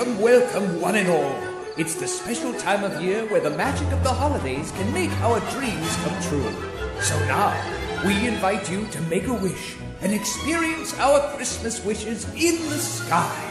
Welcome, welcome, one and all. It's the special time of year where the magic of the holidays can make our dreams come true. So now, we invite you to make a wish and experience our Christmas wishes in the sky.